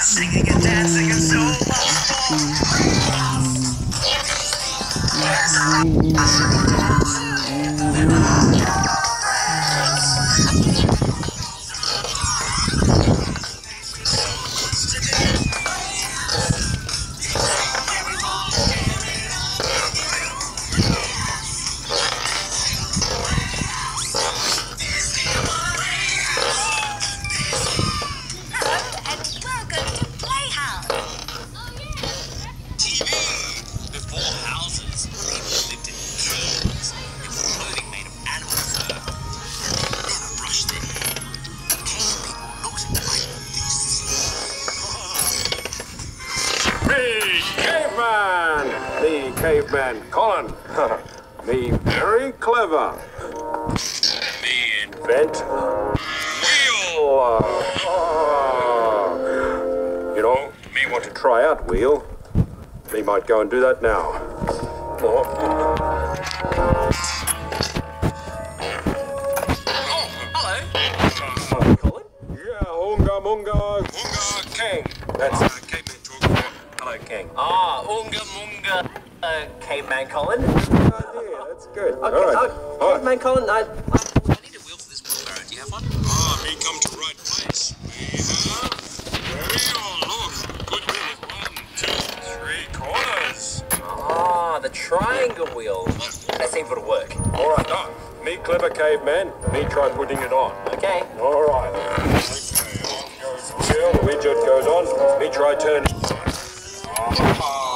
Singing and dancing and so much more. Caveman Colin. Me, very clever. Me, invent wheel. Oh. You know, me want to try out wheel. Me might go and do that now. Oh. Hello. Colin? Yeah, Hunga Munga Hunga King. That's uh, caveman talk. Hello, King. Ah, Unga Munga, uh, Caveman Colin. Good idea. That's good. Okay, All right. uh, All right. Caveman Colin, I, I need a wheel for this wheelbarrow. Do you have one? Ah, me come to right place. We have wheel. Look, good wheel. One, two, three corners. ah, the triangle wheel. That seems to work. All right, now, me clever caveman. Me try putting it on. Okay. All right. Okay, on goes the wheel. The widget goes on. Me try turning. Oh,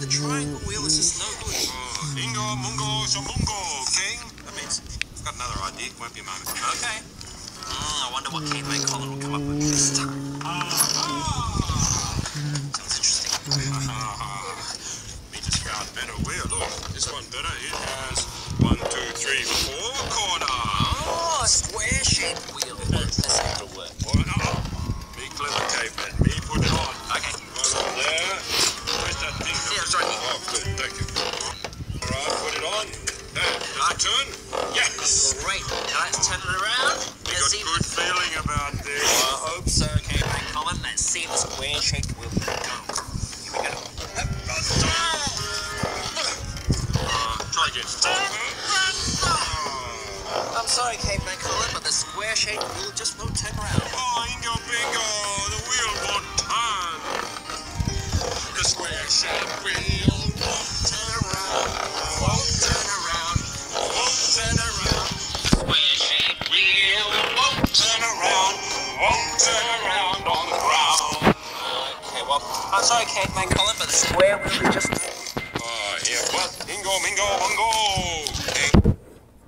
the triangle wheel is just no good. Oh, bingo, mungo, shamungo, king. That means I've got another idea. Won't be a moment. Okay. Mm, I wonder what Caveman Colin will come up with this time. Sounds interesting. Me just found better wheel. Look, this one better. It has one, two, three, four corner. Oh, square-shaped wheel. That seems to work. All right, uh-uh. Me clever caveman. Me put it on. Okay. One on there. Turn? Yes. Great. Now let's turn it around. We got see. good feeling about this. I hope so, Caveman Colin. Let's see the square-shaped wheel go. Here we go. Uh, try again. I'm sorry, Caveman Colin, but the square-shaped wheel just won't turn around. Oh, bingo, bingo. The wheel won't turn. The square shaped wheel I'm sorry, Caveman Colin, but the square wheel is just... Ah, here, what? Bingo, bingo, bingo.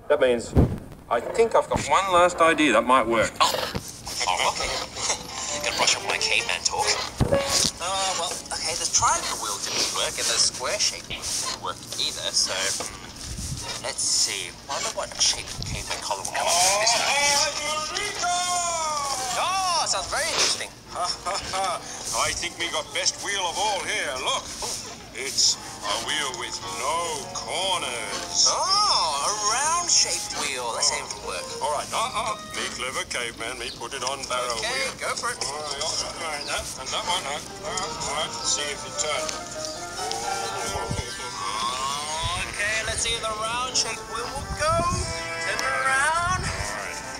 That means I think I've got one last idea that might work. Oh, oh okay. Gonna brush up my caveman talk. Uh, well, okay, the triangle wheel didn't work, and the square-shaped wheel didn't work either, so... Let's see. I Wonder what shape caveman Colin will come up with this time. Oh, sounds very interesting. I think we got best wheel of all here. Look, it's a wheel with no corners. Oh, a round-shaped wheel. That seems to work. All right, uh, uh, me clever caveman, me put it on barrel Okay, wheel. go for it. All right, all right, that and that one. Uh, all right, see if it turns. Okay, let's see if the round-shaped wheel will go. Turn it around.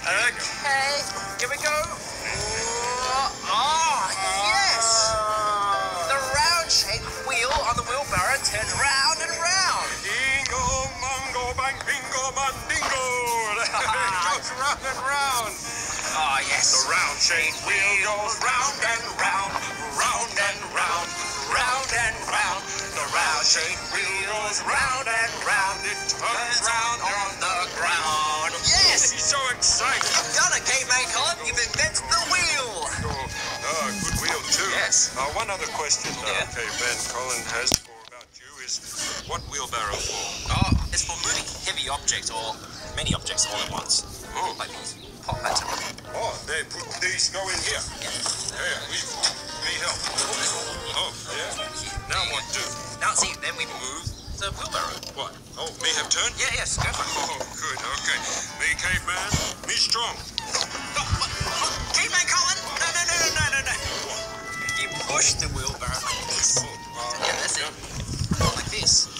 All right, okay, here we go. Yes. The round-shaped wheel goes round and round, round and round, round and round. The round shake wheels round and round. It turns round on the ground. Yes! He's so excited. You've done it, Caveman Colin. You've invented the wheel. Oh, ah, good wheel too. Yes. Uh, one other question, uh, Yeah. Caveman Colin has for about you is what wheelbarrow for? Oh, it's for moving heavy objects or many objects all at once. Oh. Like these. Pop pattern. They go in here. Yeah. We we help. Oh, yeah. Now what do? Now see, then we move the wheelbarrow. What? Oh, me have turn? Yeah, yes, go for it. Oh, good. Okay. Me caveman, me strong. What? Oh, Caveman Colin! No, no, no, no, no, no, no. You push the wheelbarrow like this. Oh, uh, Yeah, that's it. Like this.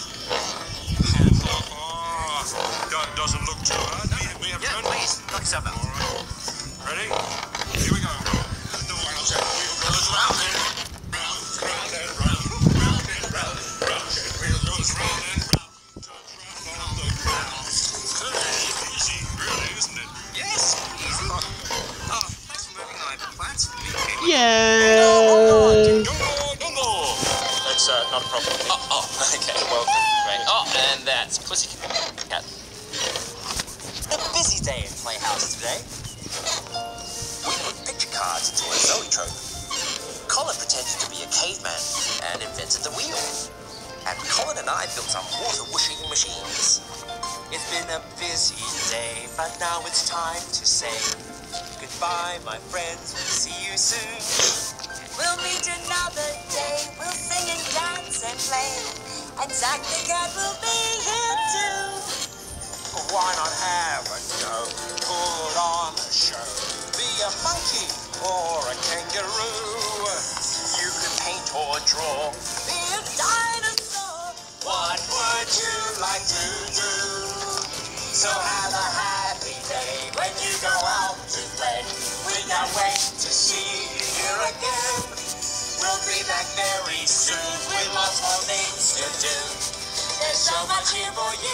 Oh, that doesn't look too hard. Me, me have Yeah, turn. please, knock yourself out. All right. Ready? Oh. Yay! Dungo, dungo. That's uh, not a problem. Oh, oh, okay. Welcome. Great. Oh, and that's Pussycat. A busy day in Playhouse today. Colin pretended to be a caveman and invented the wheel. And Colin and I built some water whooshing machines. It's been a busy day, but now it's time to say goodbye, my friends. We'll see you soon. We'll meet another day. We'll sing and dance and play. And Zack the cat will be here too. Why not have a go? Put on a show. Be a monkey or a kangaroo. You can paint or draw. Be a dinosaur. What would you like to do? So have a happy day when you go out to play. We can't wait to see you here again. We'll be back very soon with lots more things to do. There's so much here for you